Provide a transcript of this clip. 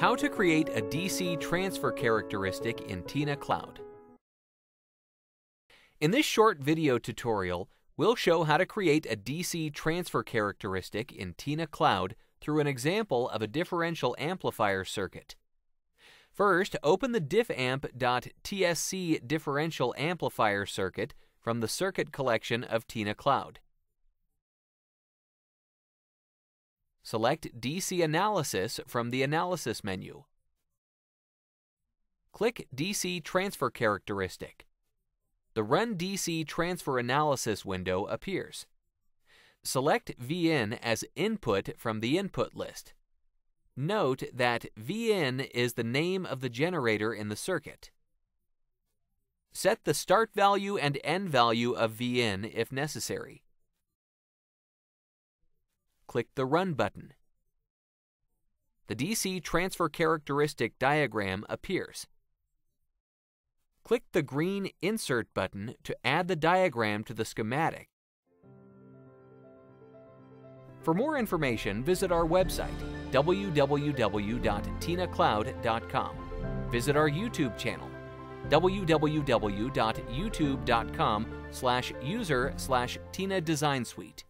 How to create a DC transfer characteristic in TINACloud. In this short video tutorial, we'll show how to create a DC transfer characteristic in TINACloud through an example of a differential amplifier circuit. First, open the diffamp.tsc differential amplifier circuit from the circuit collection of TINACloud. Select DC Analysis from the Analysis menu. Click DC Transfer Characteristic. The Run DC Transfer Analysis window appears. Select VN as input from the input list. Note that VN is the name of the generator in the circuit. Set the start value and end value of VN if necessary. Click the Run button. The DC transfer characteristic diagram appears. Click the green Insert button to add the diagram to the schematic. For more information, visit our website, www.tinacloud.com. Visit our YouTube channel, www.youtube.com slash user slash Tina Design Suite.